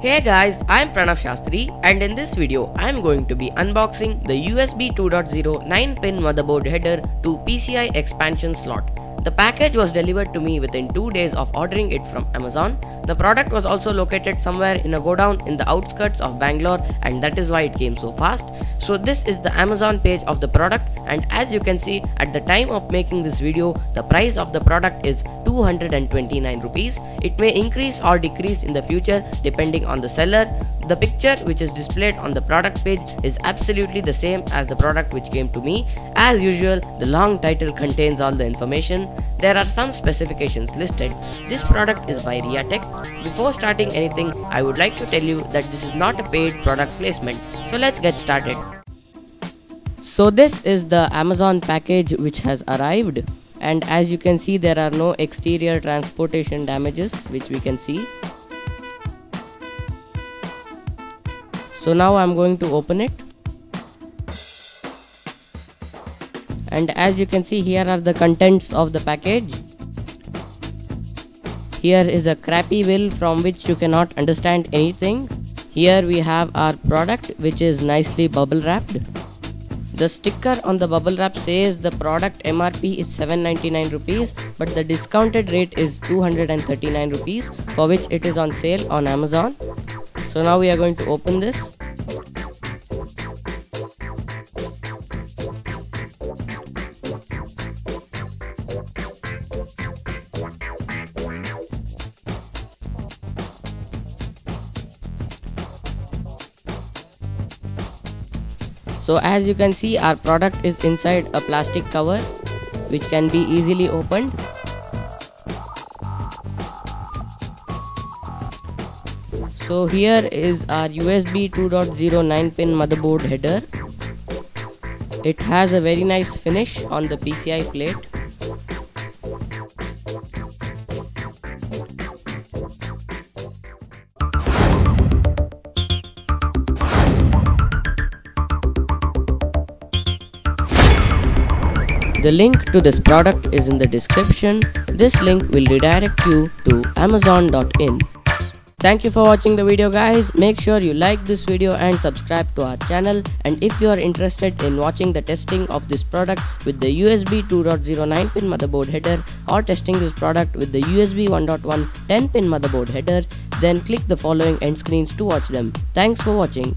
Hey guys, I'm Pranav Shastry and in this video I'm going to be unboxing the USB 2.0 9-pin motherboard header to PCI expansion slot. The package was delivered to me within 2 days of ordering it from Amazon. The product was also located somewhere in a godown in the outskirts of Bangalore and that is why it came so fast. So this is the Amazon page of the product and as you can see at the time of making this video the price of the product is 229 rupees. It may increase or decrease in the future depending on the seller. The picture which is displayed on the product page is absolutely the same as the product which came to me. As usual the long title contains all the information. There are some specifications listed. This product is by Riatech. Before starting anything I would like to tell you that this is not a paid product placement. So let's get started. So this is the Amazon package which has arrived and as you can see there are no exterior transportation damages which we can see. So now I'm going to open it. And as you can see here are the contents of the package. Here is a crappy will from which you cannot understand anything. Here we have our product which is nicely bubble wrapped. The sticker on the bubble wrap says the product MRP is 799 rupees but the discounted rate is 239 rupees for which it is on sale on Amazon. So now we are going to open this. So as you can see our product is inside a plastic cover which can be easily opened. So here is our USB 2.0 9 pin motherboard header. It has a very nice finish on the PCI plate. The link to this product is in the description. This link will redirect you to amazon.in. Thank you for watching the video guys. Make sure you like this video and subscribe to our channel. And if you are interested in watching the testing of this product with the USB 2.0 9 pin motherboard header or testing this product with the USB 1.1 10 pin motherboard header, then click the following end screens to watch them. Thanks for watching.